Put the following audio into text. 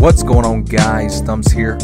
What's going on, guys? Thumbs here.